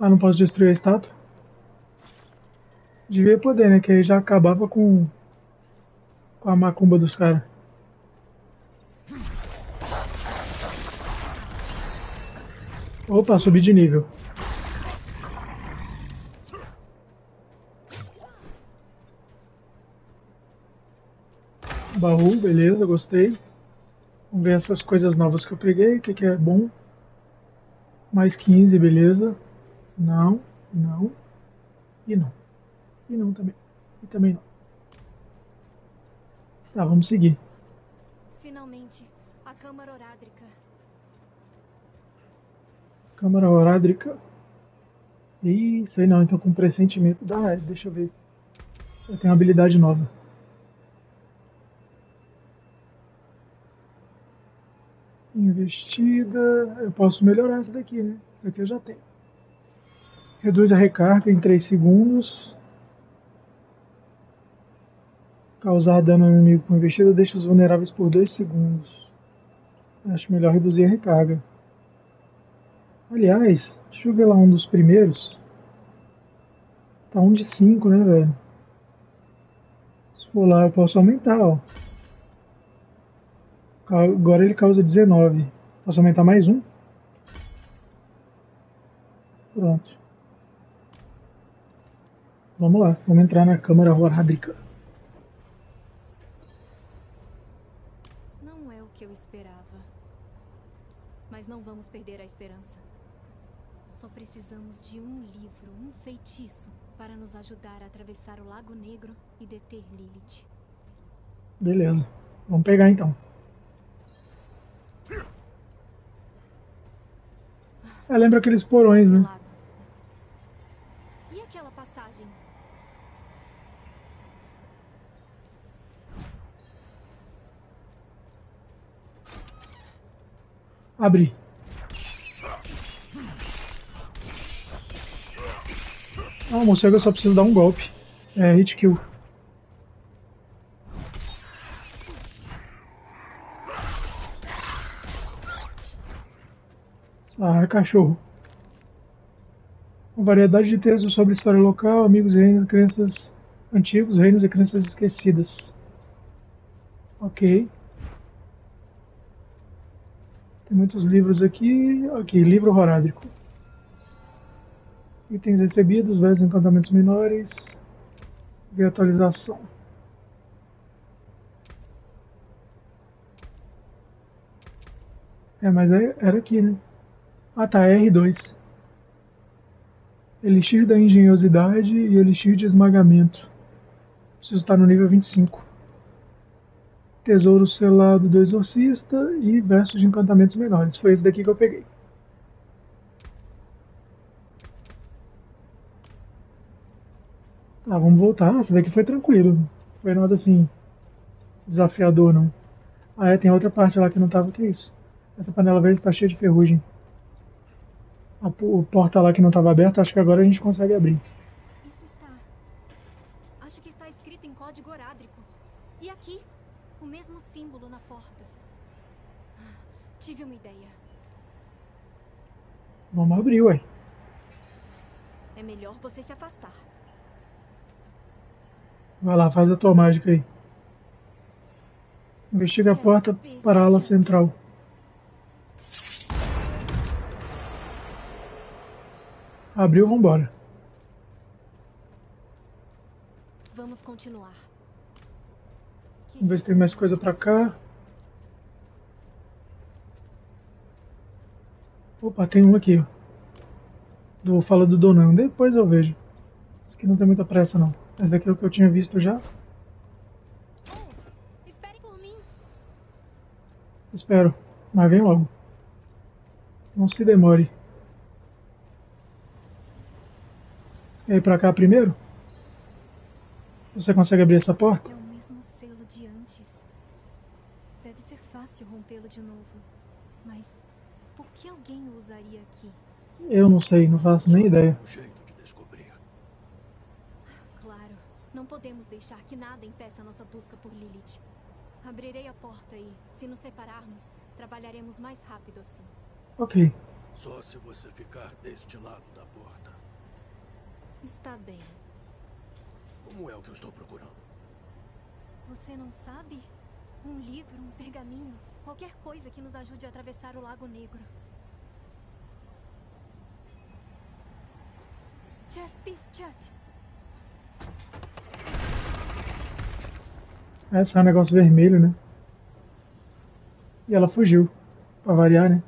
Ah, não posso destruir a estátua? Devia poder, né? Que aí já acabava com, com a macumba dos caras. Opa, subi de nível. Baú, beleza, gostei. Vamos ver essas coisas novas que eu peguei, o que, que é bom. Mais 15, beleza. Não, não. E não. E não também. E também não. Tá, vamos seguir. Finalmente, a Câmara Orádrica. Câmara Orádrica. Ih, sei não, então com pressentimento. Dá, deixa eu ver. Eu tenho uma habilidade nova. Investida. Eu posso melhorar essa daqui, né? Isso aqui eu já tenho. Reduz a recarga em 3 segundos. Causar dano ao inimigo com investida deixa os vulneráveis por 2 segundos. Acho melhor reduzir a recarga. Aliás, deixa eu ver lá um dos primeiros. Tá um de 5, né, velho? Se for lá, eu posso aumentar, ó. Agora ele causa 19. Posso aumentar mais um? Pronto. Vamos lá, vamos entrar na câmara horábrica. Não é o que eu esperava. Mas não vamos perder a esperança. Só precisamos de um livro, um feitiço, para nos ajudar a atravessar o Lago Negro e deter Lilith. Beleza, vamos pegar então. É, lembra aqueles porões, né? E aquela passagem? Abri. Ah, morcego eu só preciso dar um golpe. É, hit kill. Ah, cachorro. Uma variedade de textos sobre história local, amigos, reinos, crenças antigos, reinos e crenças esquecidas. Ok. Tem muitos livros aqui. Ok, livro horádrico. Itens recebidos, velhos encantamentos menores. Ver atualização. É, mas é, era aqui, né? Ah tá, R2. Elixir da engenhosidade e elixir de esmagamento. Preciso estar no nível 25. Tesouro selado do exorcista e versos de encantamentos menores. Foi esse daqui que eu peguei. Tá, vamos voltar. Essa daqui foi tranquilo. Foi nada assim desafiador não. Ah é, tem outra parte lá que não tava, que é isso? Essa panela verde está cheia de ferrugem a, porta lá que não estava aberta, acho que agora a gente consegue abrir. Isso está. Acho que está escrito em código orádrico. E aqui, o mesmo símbolo na porta. Tive uma ideia. Vamos abrir, ué. É melhor você se afastar. Vai lá, faz a tua mágica aí. Investiga a porta para a ala central. Abriu, vambora. Vamos continuar. Vamos ver se tem mais coisa pra cá. Opa, tem um aqui, ó. Do Fala do Donan. Depois eu vejo. Isso aqui não tem muita pressa, não. Esse daqui é o que eu tinha visto já. Oh. Espero, mas vem logo. Não se demore. Quer ir pra cá primeiro? Você consegue abrir essa porta? É o mesmo selo de antes. Deve ser fácil rompê-lo de novo. Mas por que alguém o usaria aqui? Eu não sei, não faço nem ideia. Um jeito de descobrir. Claro, não podemos deixar que nada impeça nossa busca por Lilith. Abrirei a porta e, se nos separarmos, trabalharemos mais rápido assim. Ok. Só se você ficar deste lado da porta. Está bem. Como é o que eu estou procurando? Você não sabe? Um livro, um pergaminho, qualquer coisa que nos ajude a atravessar o Lago Negro. Essa é um negócio vermelho, né? E ela fugiu. Pra variar, né?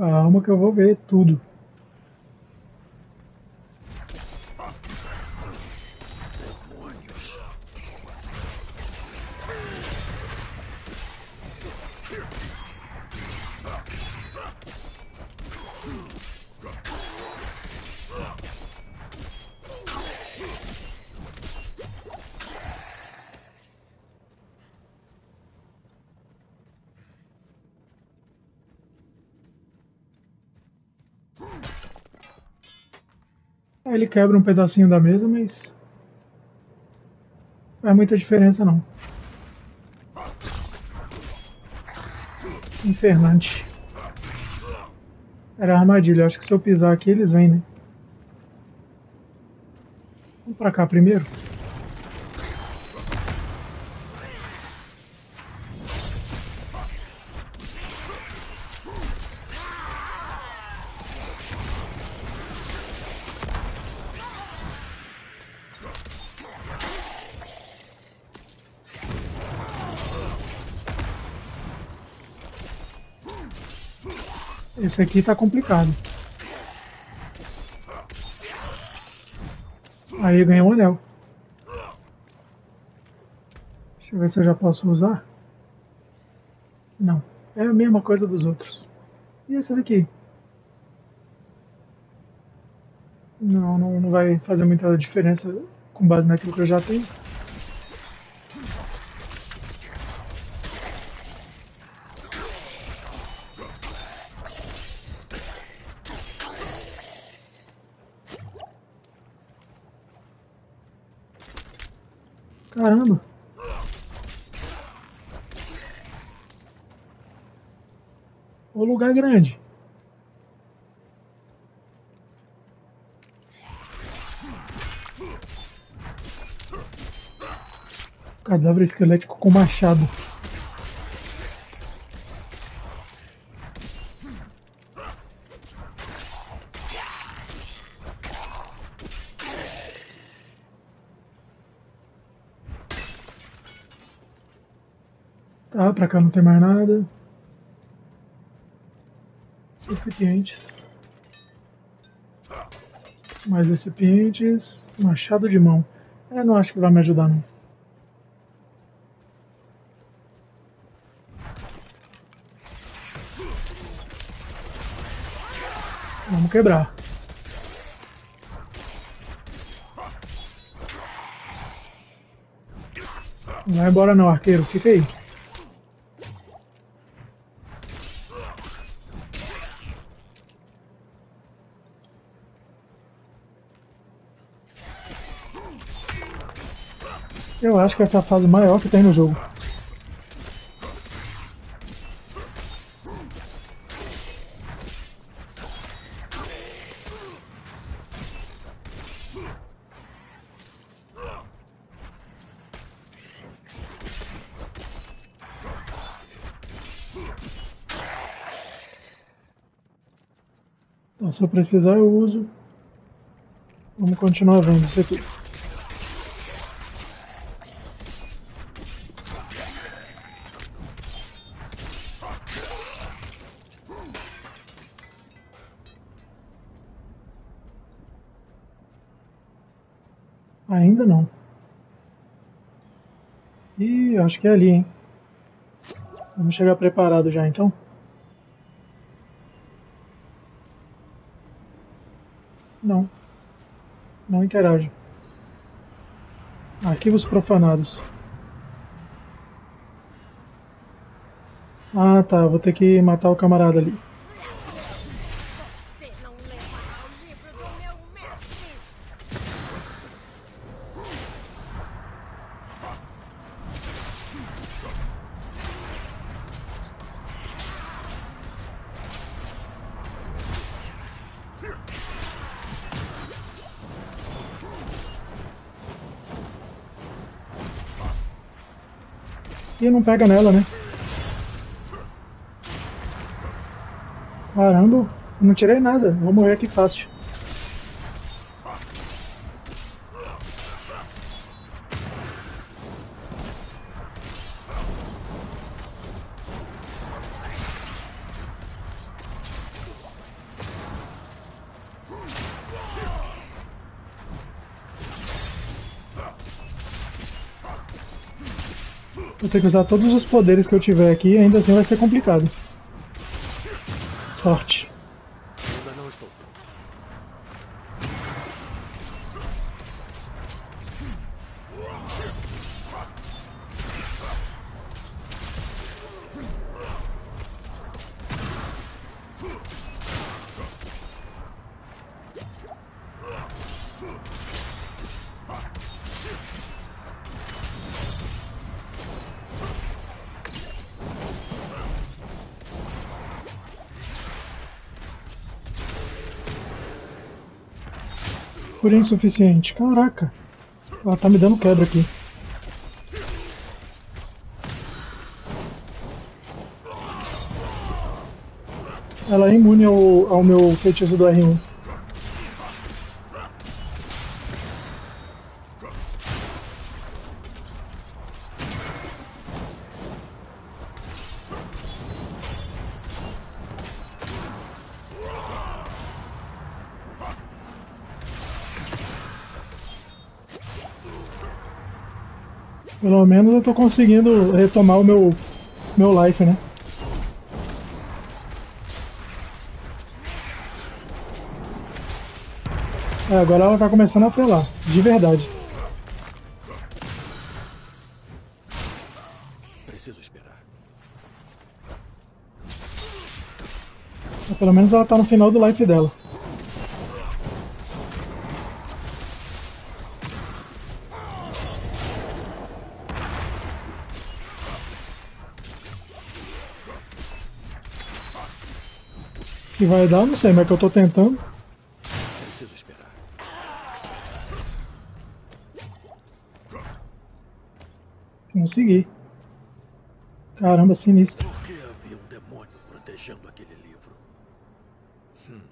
Calma que eu vou ver tudo. Aí ele quebra um pedacinho da mesa, mas. Não faz muita diferença não. Infernante. Era armadilha, acho que se eu pisar aqui eles vêm, né? Vamos pra cá primeiro. Esse aqui tá complicado. Aí ganhei um anel. Deixa eu ver se eu já posso usar. Não. É a mesma coisa dos outros. E esse daqui? Não, não, não vai fazer muita diferença com base naquilo que eu já tenho. Caramba! O lugar grande. Cadáver esquelético com machado. Tá, pra cá não tem mais nada. Recipientes. Mais recipientes. Machado de mão. É, não acho que vai me ajudar não. Vamos quebrar. Não vai embora não, arqueiro. Fica aí. Acho que essa é a fase maior que tem no jogo. Então, se eu precisar, eu uso. Vamos continuar vendo isso aqui. Ainda não. Ih, acho que é ali, hein? Vamos chegar preparado já então. Não. Não interage. Arquivos profanados. Ah tá, vou ter que matar o camarada ali. Não pega nela, né? Caramba, não tirei nada. Vou morrer aqui fácil. Vou ter que usar todos os poderes que eu tiver aqui ainda assim vai ser complicado. Sorte. Por insuficiente. Caraca. Ela tá me dando quebra aqui. Ela é imune ao, ao meu feitiço do R1. Pelo menos eu tô conseguindo retomar o meu, meu life, né? É, agora ela tá começando a apelar, de verdade. Preciso esperar. Pelo menos ela tá no final do life dela. Se vai dar, não sei, mas é que eu tô tentando. Preciso esperar. Consegui. Caramba, sinistro. Por que havia um demônio protegendo aquele livro? Hum,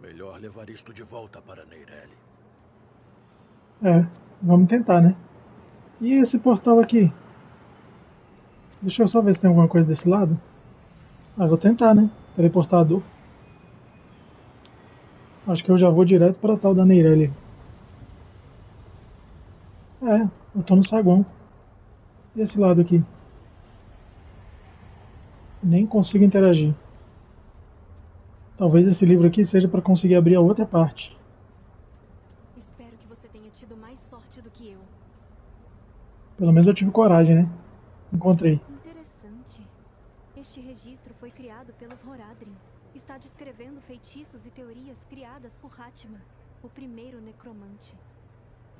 melhor levar isto de volta para Neireli. É, vamos tentar, né? E esse portal aqui? Deixa eu só ver se tem alguma coisa desse lado. Ah, vou tentar, né? Teleportador. Acho que eu já vou direto para tal da Neireli. É, eu tô no saguão. E esse lado aqui? Nem consigo interagir. Talvez esse livro aqui seja para conseguir abrir a outra parte. Espero que você tenha tido mais sorte do que eu. Pelo menos eu tive coragem, né? Encontrei. Interessante. Este registro foi criado pelos Horadrim. Está descrevendo feitiços e teorias criadas por Hatma, o primeiro necromante.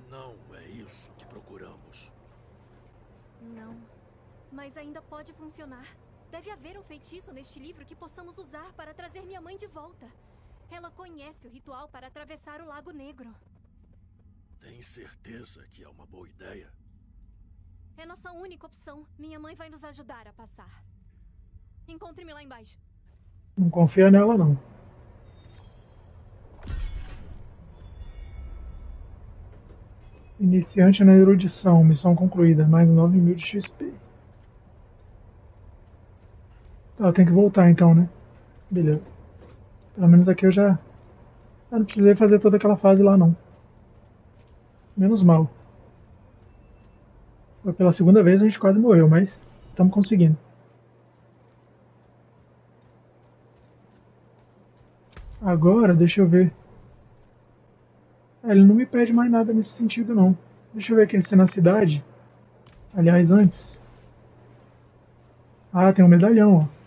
Não é isso que procuramos. Não. Mas ainda pode funcionar. Deve haver um feitiço neste livro que possamos usar para trazer minha mãe de volta. Ela conhece o ritual para atravessar o Lago Negro. Tem certeza que é uma boa ideia? É nossa única opção. Minha mãe vai nos ajudar a passar. Encontre-me lá embaixo. Não confia nela, não. Iniciante na erudição, missão concluída, mais 9 mil de XP. Tá, tem que voltar então, né? Beleza. Pelo menos aqui eu já. Eu não precisei fazer toda aquela fase lá, não. Menos mal. Pela segunda vez a gente quase morreu, mas estamos conseguindo. Agora, deixa eu ver. É, ele não me pede mais nada nesse sentido, não. Deixa eu ver aqui se na cidade. Aliás, antes. Ah, tem um medalhão, ó.